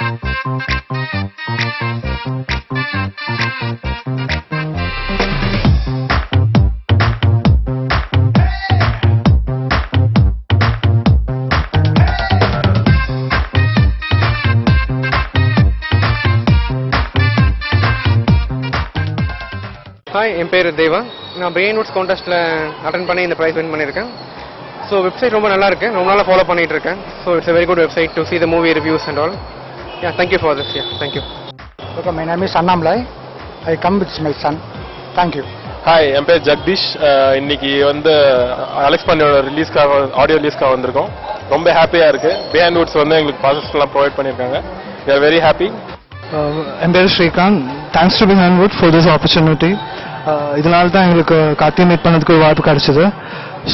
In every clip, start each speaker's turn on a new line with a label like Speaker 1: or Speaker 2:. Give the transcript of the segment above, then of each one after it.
Speaker 1: Hi என் பேர் தேவா. நான் பிரெயின் வுட்ஸ் கான்டெஸ்ட்டில் அட்டன் பண்ணி இந்த ப்ரைஸ் வின் பண்ணியிருக்கேன். ஸோ வெப்சைட் ரொம்ப நல்லா இருக்கு. ரொம்ப நாளாக ஃபாலோ பண்ணிட்டு இருக்கேன். So it's very good website to see the movie reviews and all yeah thank you for this yeah thank you
Speaker 2: Okay, my name is Annamlai. I come with my son. Thank you.
Speaker 3: Hi என் பேர் ஜெகதீஷ். இன்னைக்கு வந்து Alex பண்ணியோட ரிலீஸ்க்காக audio ரிலீஸ்க்காக வந்திருக்கோம். ரொம்ப ஹாப்பியாக இருக்கு. Behind Woods வந்து எங்களுக்கு ப்ராசஸ்லாம் ப்ரொவைட் பண்ணியிருக்காங்க. வி ஆர் வெரி ஹாப்பி
Speaker 4: என் பேர் Srikanth. Thanks to behind wood for this opportunity இதனால தான் எங்களுக்கு கார்த்தியை மீட் பண்ணதுக்கு ஒரு வாய்ப்பு கிடைச்சது.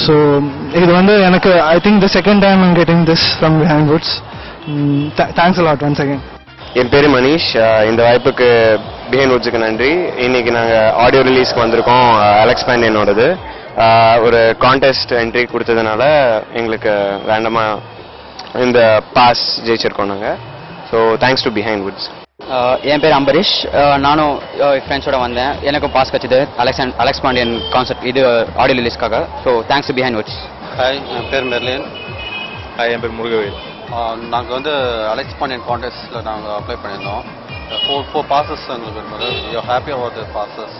Speaker 4: ஸோ இது வந்து எனக்கு I think the second time I'm getting this from behind woods thanks a lot once again
Speaker 5: என் பேரு மணிஷ். இந்த வாய்ப்புக்கு பிஹைண்ட் வுட்ஸுக்கு நன்றி. இன்னைக்கு நாங்கள் ஆடியோ ரிலீஸ்க்கு வந்திருக்கோம் அலெக்ஸ் பாண்டியனோடது ஒரு கான்டெஸ்ட் என்ட்ரி கொடுத்ததுனால எங்களுக்கு ரேண்டமாக இந்த பாஸ் ஜெயிச்சிருக்கோம் நாங்கள் so thanks to behind
Speaker 6: woods என் பேர் அம்பரீஷ். நானும் ஃப்ரெண்ட்ஸோட வந்தேன். எனக்கும் பாஸ் கிடச்சிது அலெக்ஸ் அலெக்ஸ் பாண்டியன் கான்செப்ட் இது audio ரிலீஸ்க்காக so thanks to behind woods
Speaker 7: hi என் பேர் மெர்லின்.
Speaker 3: ஹாய் என் பேர் முருகவேல்.
Speaker 7: நாங்கள் வந்து அலெக்ஸ் பாண்டியன் கான்டெஸ்ட்டில் நாங்கள் அப்ளை பண்ணியிருந்தோம் ஃபோர் ஃபோர் பாசஸ் எங்களுக்கு இருந்தது you happy about the passes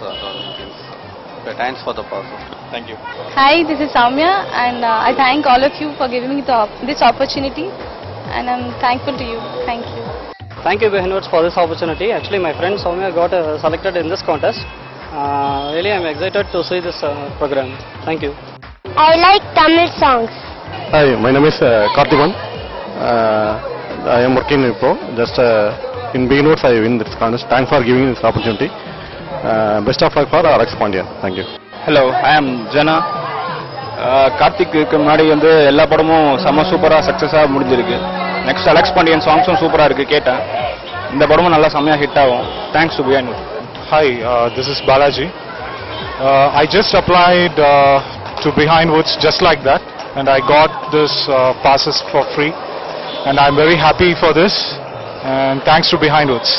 Speaker 7: thanks for the passes
Speaker 3: thank you
Speaker 8: Hi, this is Soumya, and uh, I thank all of you for giving me the, op- this opportunity, and I'm thankful to you. Thank you.
Speaker 9: Thank you, Behinwards, for this opportunity. Actually, my friend Soumya got uh, selected in this contest. Uh, really, I'm excited to see this uh, program. Thank you.
Speaker 10: I like Tamil songs.
Speaker 3: Hi my name is Karthikan I am working இப்போ just in behind woods I win this contest thanks for giving this opportunity best of luck for Alex Pandian
Speaker 11: thank you hello I am Jana Karthik முன்னாடி வந்து எல்லா படமும் செம்ம சூப்பராக சக்ஸஸாக முடிஞ்சிருக்கு. Next Alex Pandian சாங்ஸும் சூப்பராக இருக்கு கேட்டேன். இந்த படமும் நல்லா செம்மையாக ஹிட் ஆகும். Thanks to behind
Speaker 4: Hi, uh, this is Balaji. Uh, I just applied uh, to Behind Woods just like that, and I got this uh, passes for free, and I'm very happy for this. And thanks to Behind Woods.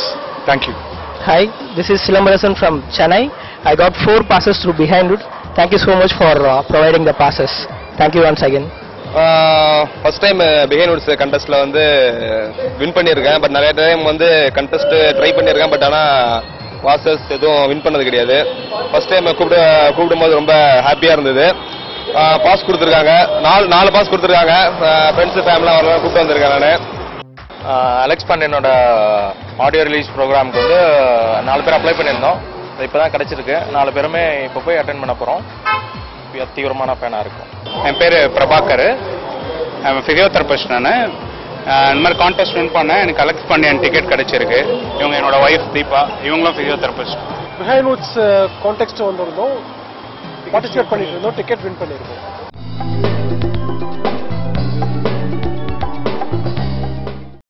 Speaker 4: Thank you.
Speaker 9: Hi, this is Silambarasan from Chennai. I got four passes through Behind It. Thank you so much for uh, providing the passes. Thank you once again.
Speaker 3: First time behind woods கண்டெஸ்ட்டில் வந்து win பண்ணியிருக்கேன் but நிறைய time வந்து contest try பண்ணியிருக்கேன் but ஆனால் passes எதுவும் win பண்ணது கிடையாது first time கூப்பிட்டு கூப்பிடும்போது ரொம்ப ஹாப்பியாக இருந்தது பாஸ் கொடுத்துருக்காங்க. நாலு நாலு பாஸ் கொடுத்துருக்காங்க. ஃப்ரெண்ட்ஸு ஃபேமிலியாக வரலாம் கூப்பிட்டு வந்திருக்கேன் நான். அலெக்ஸ் பாண்டியனோட ஆடியோ ரிலீஸ் ப்ரோக்ராமுக்கு வந்து நாலு பேர் அப்ளை பண்ணியிருந்தோம். இப்போ தான் கிடச்சிருக்கு. நாலு பேருமே இப்போ போய் அட்டன் பண்ண போகிறோம் தீவிரமான ஃபேனாக இருக்கும்.
Speaker 11: என் பேர் பிரபாகர். ஃபிசியோதெரபிஸ்ட் நான். இந்த மாதிரி கான்டெஸ்ட் வின் பண்ணேன் எனக்கு அலெக்ஸ் பாண்டியன் டிக்கெட் கிடைச்சிருக்கு. இவங்க என்னோட ஒய்ஃப் தீபா. இவங்களும் ஃபிசியோதெரபிஸ்ட்
Speaker 2: பிஹைண்ட் வுட்ஸ் கான்டெக்ட் வந்திருந்தோம். பார்ட்டிசிபேட் பண்ணிட்டு இருந்தோம் டிக்கெட் வின் பண்ணியிருக்கோம்